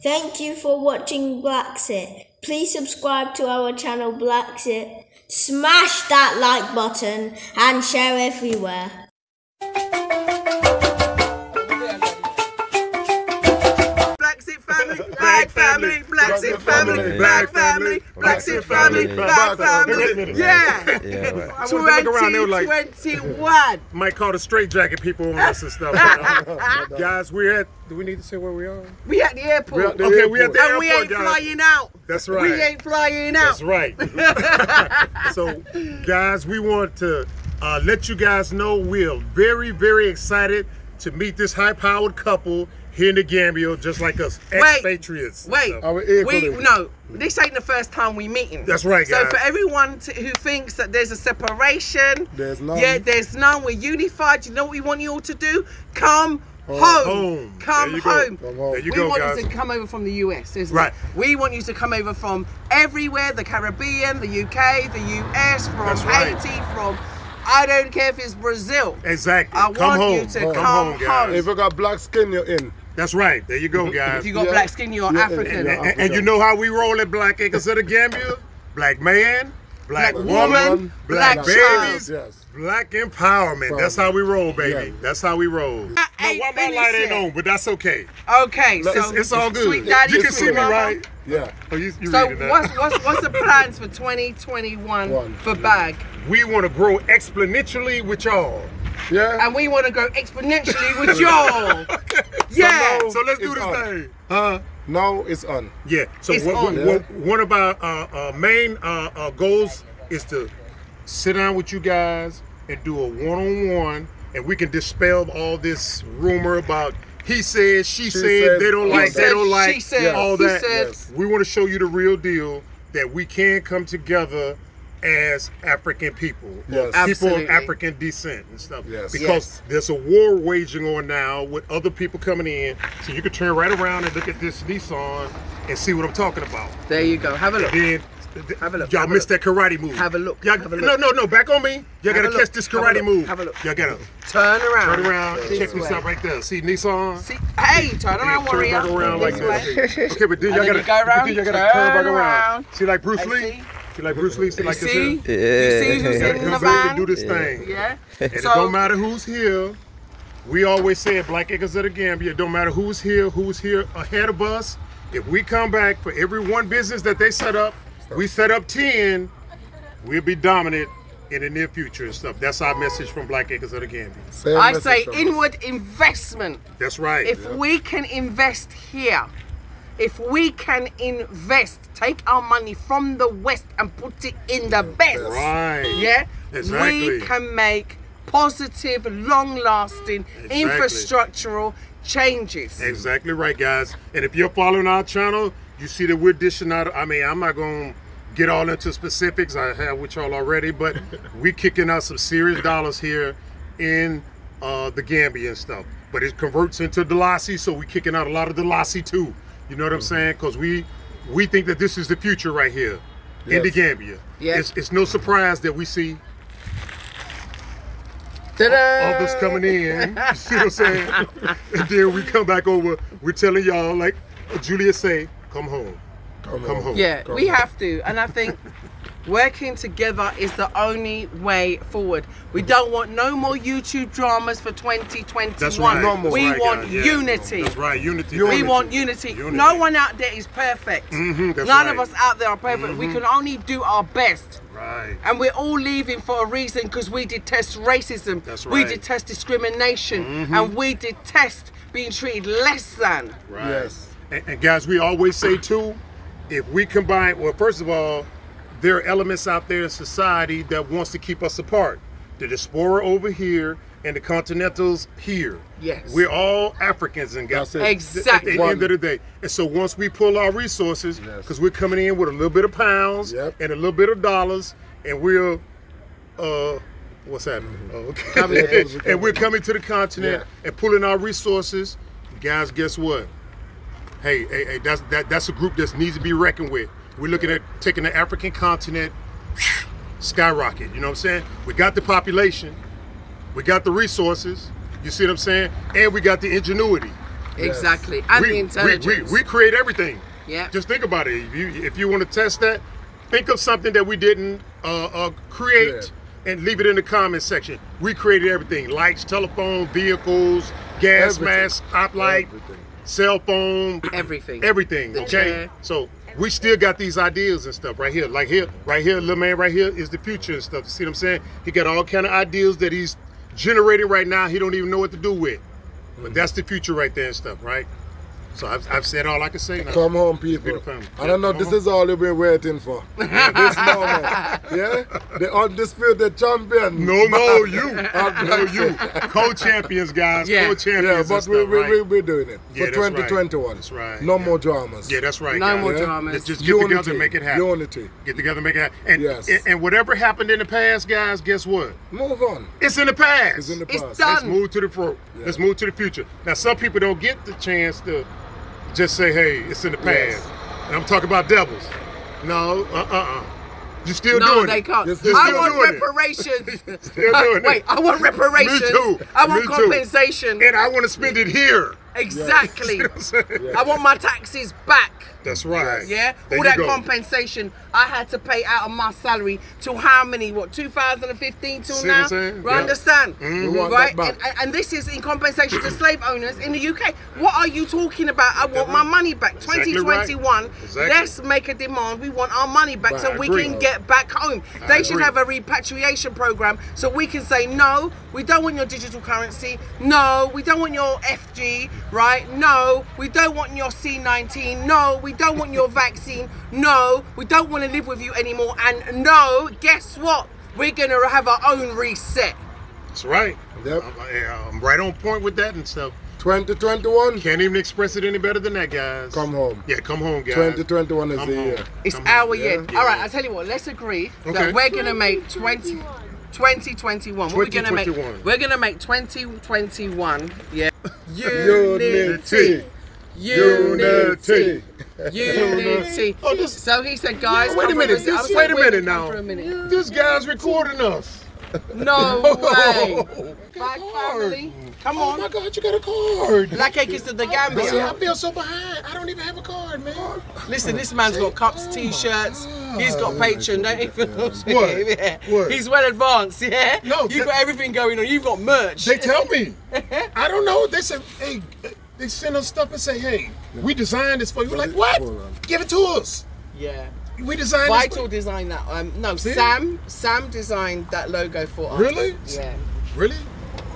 Thank you for watching BlaXit. Please subscribe to our channel BlaXit, smash that like button and share everywhere. Black family, BlaXit family, black family, BlaXit family, black family. Yeah. Yeah, right. I want to look around, they were like, 2021. might call the straight jacket people on us and stuff. guys, we're at, do we need to say where we are? We at the airport. We're at the Okay, we at the and we ain't guys. flying out. That's right. We ain't flying out. That's right. so, guys, we want to uh, let you guys know we're very, very excited to meet this high-powered couple here in the Gambia, just like us, Wait. expatriates. and Wait, stuff. We colleague. no. This ain't the first time we meeting. That's right, guys. So for everyone to, who thinks that there's a separation, There's none. Yeah, there's none. We're unified. You know what we want you all to do? Come home. Home. Come There home. Come home. There you we go, want guys. you to come over from the US, isn't Right. it? We want you to come over from everywhere, the Caribbean, the UK, the US, from That's right. Haiti, from I don't care if it's Brazil. Exactly. I come want home. you to come, come home, home. guys. If you got black skin, you're in. That's right. There you go, guys. If you got Yeah. black skin, you're Yeah, African. yeah, And, and- and you know how we roll at Black Acres of the Gambia? Black man, black, Black woman, woman, black, black babies, child. Yes. black empowerment. That's how we roll, baby. Yeah. That's how we roll. No, ain't why my light ain't on, but that's okay. Okay, so It's, it's all good. Sweet daddy, you can sweet see me, mama. right? Yeah. Oh, you, you So what's, what's what's the plans for 2021 One. for bag? we want to grow exponentially with y'all. Yeah. And we want to go exponentially with y'all. Yeah. now- So let's do this on. thing. Huh? now it's on. Yeah. So It's what, on. what- what- one of our uh, uh, main uh, uh, goals is to sit down with you guys and do a one-on-one, and we can dispel all this rumor about he said, she, said, said, they don't like, said, they don't like, she said, all that. said. Yes. We want to show you the real deal that we can come together as African people, Yes. people Absolutely. of African descent and stuff. Yes. Because Yes. there's a war waging on now with other people coming in. So you can turn right around and look at this Nissan and see what I'm talking about. There you go. Have a look. Then Have a look, Y'all have missed look. that karate move. Have a look, Y'all, have a No, look. no, no. no. Back on me. Y'all Have gotta a catch this karate look, move. have a look. Y'all gotta Turn around. turn around. This check this out right there. See Nissan. See, hey, turn around, turn warrior. back around like This this. way. Okay, but then y'all gotta, you go around, then y'all gotta turn turn back around. around. See like Bruce I Lee. see. See like Bruce Lee. See like You this. see? here. You see who's in the come back and van? do this thing. Yeah. And it So- don't matter who's here. We always say at Black Acres of the Gambia, it don't matter who's here, who's here ahead of us. If we come back for every one business that they set up, we set up 10, we'll be dominant in the near future and stuff. That's our message from Black Acres of the Gambia. Same I say from us. inward investment. That's right. If we can invest here, if we can invest, take our money from the West and put it in the best. right. Yeah? Exactly. We can make positive, long lasting, Exactly. infrastructural changes. Exactly right, guys. And if you're following our channel, you see that we're dishing out. I mean, I'm not going to get all into specifics. I have with y'all already, but we're kicking out some serious dollars here in uh, the Gambia and stuff. But it converts into Dalasi, so we're kicking out a lot of Dalasi too. You know what I'm mm-hmm. saying? Because we we think that this is the future right here in the Gambia. Yeah. It's, it's no surprise that we see Ta-da! others coming in. You see what I'm saying? and then we come back over. We're telling y'all, like Julia say, come home. Come, Come on. home. Yeah, Come we on. have to. And I think working together is the only way forward. We don't want no more YouTube dramas for 2021. That's right. No more. We right, want. Yeah. unity. That's right, unity. We want unity. Unity. No one out there is perfect. Mhm, that's None right. of us out there are perfect. We can only do our best. Right. And we're all leaving for a reason because we detest racism. That's We right. Mm-hmm. detest discrimination. And we detest being treated less than. Right. Yes. And, and guys, we always say too, if we combine, well, first of all, there are elements out there in society that wants to keep us apart. The diaspora over here and the continentals here. Yes. We're all Africans and guys. Exactly. At the end of the day. And so once we pull our resources, Yes. because we're coming in with a little bit of pounds Yep. and a little bit of dollars, and we're uh what's happening? Oh, okay. Coming and we're coming to the continent Yeah. and pulling our resources. Guys, guess what? Hey, hey, hey, that's that that's a group that needs to be reckoned with. We're looking at taking the African continent skyrocket. You know what I'm saying? We got the population, we got the resources. You see what I'm saying? And we got the ingenuity. Exactly. And the we, we, intelligence. we, we create everything. Yeah. Just think about it. If you if you want to test that, think of something that we didn't uh, uh, create and leave it in the comment section. We created everything: lights, telephone, vehicles, gas Everything. masks, op light, Everything. cell phone, Everything. everything. The Okay, chair. so we still got these ideas and stuff right here. Like here, right here, little man, right here is the future and stuff. You see what I'm saying? He got all kind of ideas that he's generating right now. He don't even know what to do with. But mm-hmm. that's the future right there and stuff, right? So I've, I've said all I can say now. Come home, people. Beautiful family. I don't know, Come this home. is all you've been waiting for. this moment. Yeah? The undisputed champion. No, no, you. No, you. Co-champions, guys. Yeah. Co-champions. Yeah, but stuff, we, we, right? we, we're doing it Yeah, for that's 2021. That's right, No yeah. more dramas. Yeah, that's right. No guys. more Yeah. dramas. Let's just get Unity. together and make it happen. Unity. Get together and make it happen. And, Yes. and, and whatever happened in the past, guys, guess what? Move on. It's in the past. It's in the It's past. done. Let's move to the pro. Let's move to the future. Now, some people don't get the chance to just say, "Hey, it's in the past." Yes. And I'm talking about devils. No, uh, uh, uh. You still No, doing they it. can't. You're I want reparations. Still doing Wait, it. I want reparations. Me too. I want Me too. compensation. And I want to spend it here. Exactly. You know I want my taxes back. That's right. Yeah, There all that go. compensation I had to pay out of my salary till how many? What 2015 till See what I'm now? saying? Mm-hmm. Mm-hmm. Right, Yeah. understand? We want Right, and, and- this is in compensation to slave owners in the UK. What are you talking about? I want my money back. Exactly 2021. right. Exactly. Let's make a demand. We want our money back Right, so I we agree. can get back home. They should agree. have a repatriation program so we can say no. We don't want your digital currency. No, we don't want your FG. Right? No, we don't want your C19. No, we don't want your vaccine. No, we don't want to live with you anymore. And no, guess what? We're gonna have our own reset. That's right. Yep. I'm, I- I'm right on point with that and stuff. 2021. Can't even express it any better than that, guys. Come home. Yeah, come home, guys. 2021 is Come the home. year. It's Come our home. year. Yeah. All right, I'll tell you what. Let's agree Okay. that we're gonna make 20, 2021. What we're gonna make? 2021. We're gonna make 2021. Yeah. Unity. Unity. Unity. Unity. Oh, this- So he said, guys. Wait a come for minute. I'm This, wait a minute now. For a minute. This guy's recording us. No way. Black family. Come oh on. Oh my. God, you got a card. Black Acres of the See, Gambia. I feel so behind. I don't even have a card, man. Listen, this man's got cups, oh t-shirts. He's got Patreon. Don't even know What? Yeah. What? He's well advanced. Yeah. No, You've got everything going on. You've got merch. They tell me. I don't know. They said, hey, they send us stuff and say, hey, we designed this for you. We're like, what? Give it to us. yeah. We designed Vital this. designed that. Um, no, See? Sam. Sam designed that logo for us. Really? Yeah. Really?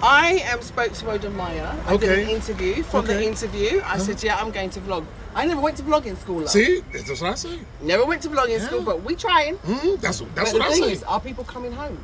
I am spokeswoman Maya. I did an interview. From the interview, I said, "Yeah, I'm going to vlog." I never went to vlogging school. Love. See? That's what I say. Never went to vlogging school, but we trying. Mhm, That's, that's but what I say. is, are people coming home?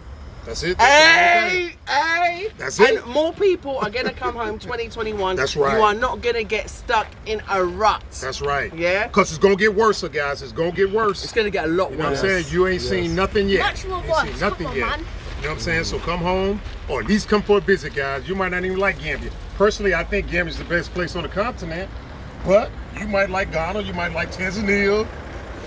That's it. That's the whole thing. Hey, hey. That's it. and more people are gonna come home 2021. That's right. You are not gonna get stuck in a rut. That's right. Yeah? Because it's going to get worse, so guys. It's going to get worse. It's gonna get a lot You know what worse. I'm saying? You ain't seen nothing yet. Much more Ain't worse. seen nothing Come on, yet. man. You know what I'm saying? So come home, or at least come for a visit, guys. You might not even like Gambia. Personally, I think Gambia is the best place on the continent. But you might like Ghana, you might like Tanzania,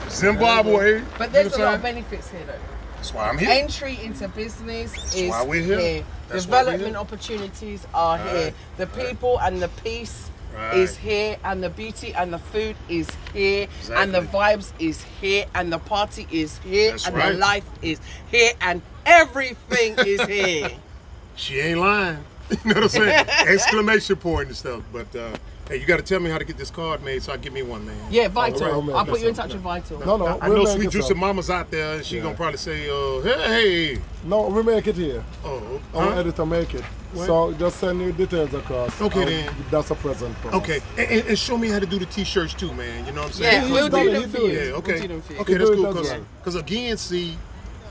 Zimbabwe. But there's you know a lot of benefits here, though. That's why I'm here. Entry into business is why we're here. That's why we're Development here. opportunities are here. Right. The people and the peace Right. is here, and the beauty and the food is here, and the vibes is here, and the party is here, That's and right. the life is here, and everything is here. She ain't lying. You know what I'm saying? Exclamation point and stuff. But uh, hey, you got to tell me how to get this card made, so I give me one, man. Yeah, Vital. I'll I'll put you in this touch with Vital. No, no. I we'll know Sweet it Juicy some. Mama's out there, and she Yeah. gonna probably say, uh, "Hey, No, we make it here. oh, Our huh? editor make it. What? So just send your details across. Okay, and then. That's a present for okay, and, and- and show me how to do the t-shirts too, man. You know what I'm saying? Yeah, He's we'll do them for you. Yeah, okay. We'll do them for. Okay, that's cool. Because, well. because again, see,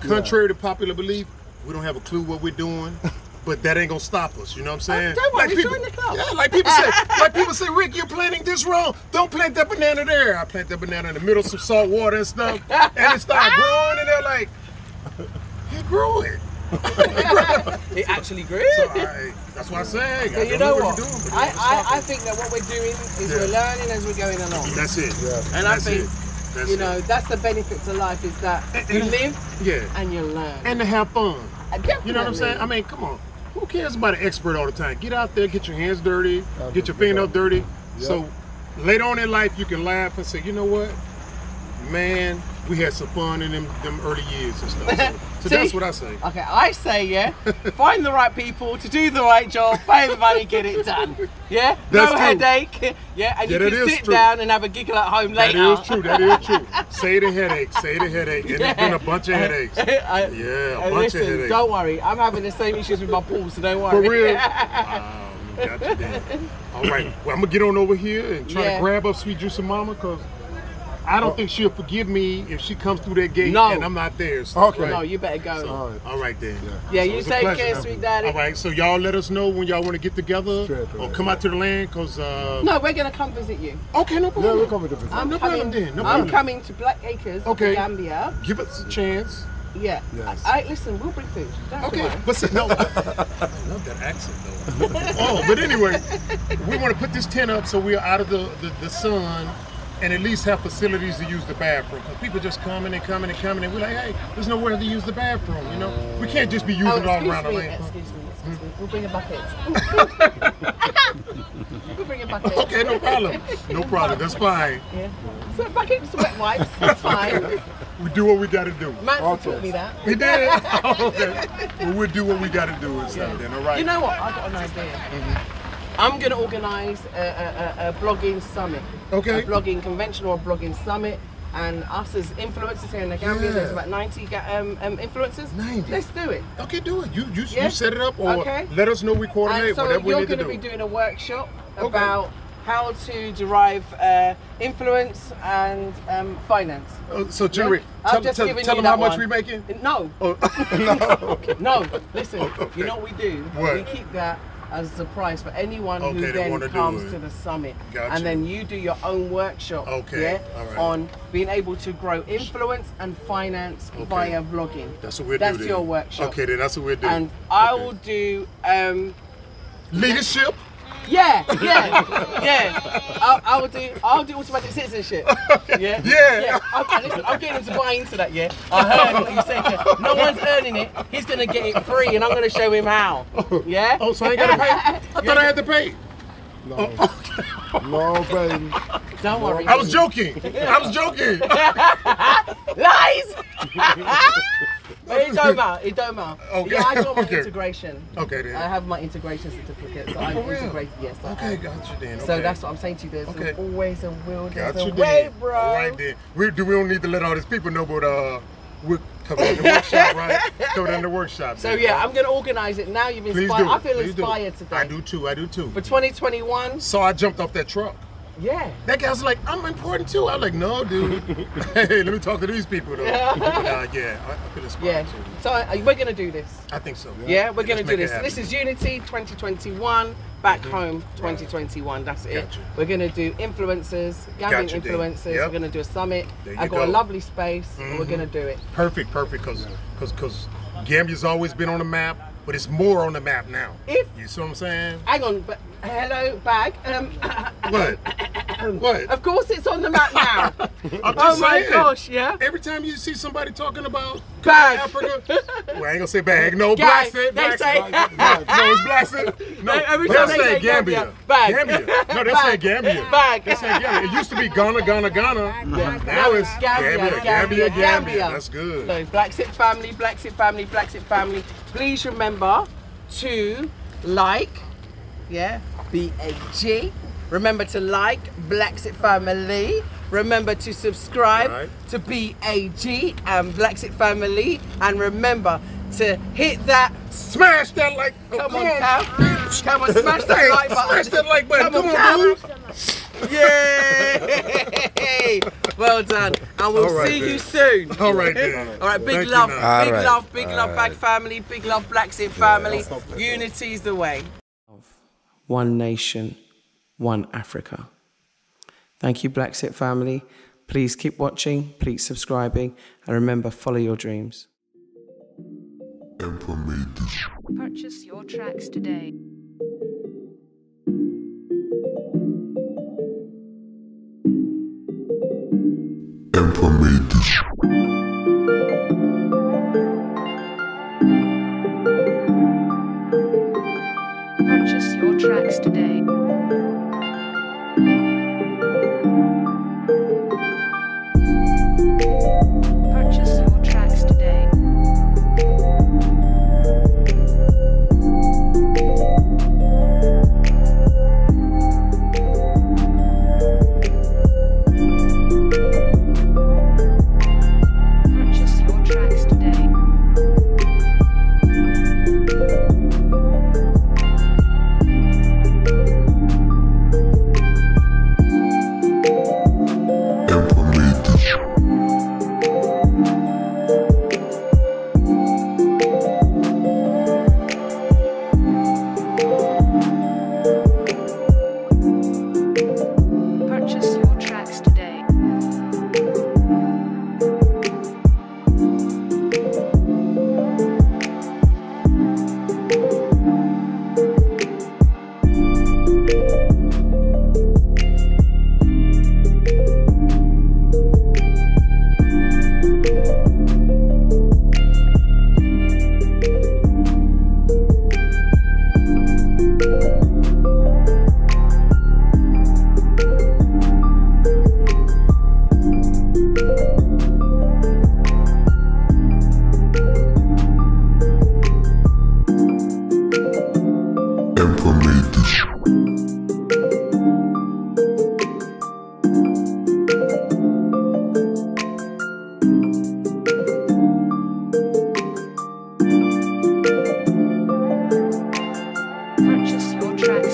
contrary to popular belief, we don't have a clue what we're doing. But that ain't gonna stop us, you know what I'm saying? don't worry, people, join the club. Yeah, like people say, like people say, Rick, you're planting this wrong. Don't plant that banana there. I plant that banana in the middle of some salt water and stuff, and it started growing, and they're like, he grew it. It actually grew. So I, that's what I say. But you know what? I, I, I think that what we're doing is Yeah. we're learning as we're going along. That's it. Yeah. And I think, it. That's you it. know, that's the benefit to life is that you and- live Yeah. and you learn. And to have fun. Uh, You know what I'm saying? I mean, come on. Who cares about an expert all the time? Get out there, get your hands dirty, get your fingernails dirty, So later on in life, you can laugh and say, you know what, man, we had some fun in them, them early years and stuff. So, so See? that's what I say. Okay, I say, yeah, find the right people to do the right job, pay the money, get it done. Yeah, That's no true. headache. Yeah, and Yeah, you can sit true. down and have a giggle at home That later. is true. That is true. say the headache. Say the headache. And it's been a bunch of headaches. I- Yeah, a bunch listen, of headaches. don't worry, I'm having the same issues with my pool, so don't worry. For real. Wow, got you. All right. Well, I'm gonna get on over here and try Yeah. to grab up Sweet Juicy Mama because I don't think she'll forgive me if she comes through that gate No. and I'm not there. So, Okay. no, you better go. All right. All right then. Yeah, So you it's a take care, sweet daddy. All right. So y'all let us know when y'all want to get together Straight or away. come out to the land because. Uh, No, we're gonna come visit you. Okay, no Yeah, problem. we're coming to visit. I'm no coming. problem then, no I'm coming to Black Acres, Okay. Gambia. Give us a chance. Yeah. Yes. I, I listen. We'll bring food. Don't Okay, worry. but see, no, I love that accent though. oh, but anyway, we want to put this tent up so we're out of the, the, the sun and at least have facilities to use the bathroom. Because people just coming and coming and coming and we're like, hey, there's nowhere to use the bathroom, you know? We can't just be using Oh, it all excuse around the me, land. excuse me, excuse me. Hmm? We'll bring a bucket. we'll bring a bucket. Okay, no problem. No problem. That's fine. Yeah. So buckets, wet wipes. That's fine. We do what we got to do. Manson Okay. taught me that. We did. okay. Well, we'll do what we got to do and stuff then, all right? You know what? I got an idea. Mm-hmm. I'm going to organise a, a, a, blogging summit. Okay. A blogging convention or a blogging summit. And us as influencers here in the Gambia, Yeah. there's about 90 um, um, influencers. 90. Let's do it. Okay, do it. You you, Yeah. you set it up or Okay. let us know we coordinate And so whatever we you're need to going to be doing a workshop Okay. about how to derive uh, influence and um, finance. Uh, so, Jerry, I've tell, tell, tell them how that much we're making. No, Oh, no. no. Listen, you know what we do? What? We keep that as a surprise for anyone Okay, who then comes to the summit. Gotcha. And then you do your own workshop. Okay, Yeah, right. On being able to grow influence and finance Okay. via vlogging. That's what we're doing. That's do. your then. workshop. Okay, then that's what we're doing. And I will do. Um, leadership. Yeah, yeah, yeah. I'll, I will do. I'll do automatic citizenship. Yeah, Yeah. Okay, listen, I'm getting him to buy into that. Yeah, I heard what you said. yeah. No one's earning it. He's gonna get it free, and I'm gonna show him how. Oh. Yeah. Oh, so I ain't gotta pay. I thought I had to pay. No. no, baby. Don't worry. I was joking. I was joking. Lies. but it don't matter. It don't matter. Okay. Yeah, I got my Okay. integration. Okay, then. I have my integration certificate, so I'm for real? integrated. Yes. I Okay, am. got you then. So that's what I'm saying to you. There's Okay. always a will. There's got a you way, then. bro. All right then. We do. We don't need to let all these people know, but uh, we're in the workshop, right? In the workshop. So yeah, right? I'm gonna organise it now. You've Please inspired. do. I feel Please do. inspired today. I do too. I do too. For 2021, So I jumped off that truck. yeah. That guy's like, I'm important too. I'm like, no, dude. hey, let me talk to these people though. yeah, I, I feel inspired Yeah. too. So uh, we're gonna do this. I think so. Yeah, we're gonna do this. This is Unity 2021. Back home 2021. That's it. Gotcha. We're gonna do influencers, Gambian Gotcha, influencers. Yep. We're gonna do a summit. I you got a lovely space. and We're Mhm. gonna do it. perfect, perfect, because because because Gambia's always been on the map, but it's more on the map now. If- you see what I'm saying? Hang on, but hello, bag. Um, What? What? of course, it's on the map now. I'm oh just my saying. gosh, yeah. Every time you see somebody talking about Bag. Africa, well, I ain't gonna say bag. No, Gag. blast it. They blast say- it. no, it's blast it. No, No, every they'll time they say say Gambia. Gambia, bag. Gambia. No, they say Gambia. Bag. They say Gambia. It used to be Ghana, Ghana, Ghana. Now it's Gambia, Gambia, Gambia, Gambia, Gambia. That's good. So BlaXit family, BlaXit family, BlaXit family. Please remember to like, yeah, B A G. Remember to like BlaXit family. Remember to subscribe Right. to BAG and BlaXit family. And remember to hit that. Smash that like. oh, Come on, Cal. Come on, smash that Hey, like button. Smash that like button. Come Come on, on, Cal. dude. Yay! well done. And we'll All right, see then. you soon. All right, then. All right, big Thank love, man. Big right, love, big all love, Bag family, big love, BlaXit family. stop that. Unity's the way. One nation, one Africa. Thank you, BlaXit family. Please keep watching, please subscribing, and remember, follow your dreams. Emperor made this. Purchase your tracks today. Emperor made this. Purchase your tracks today.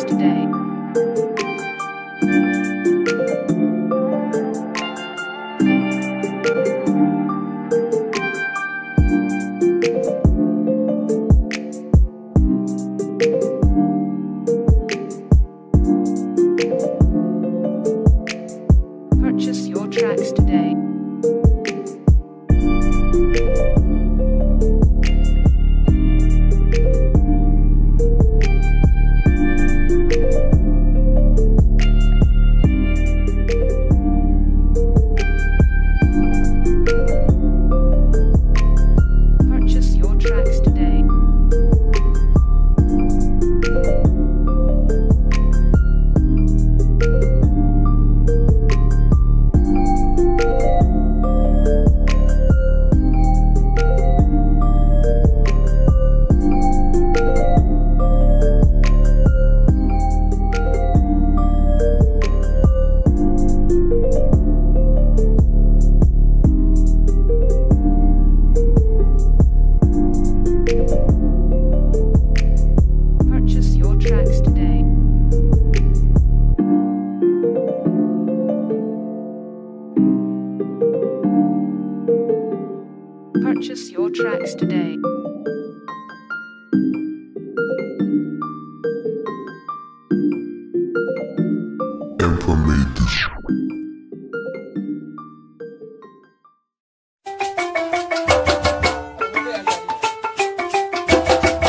today.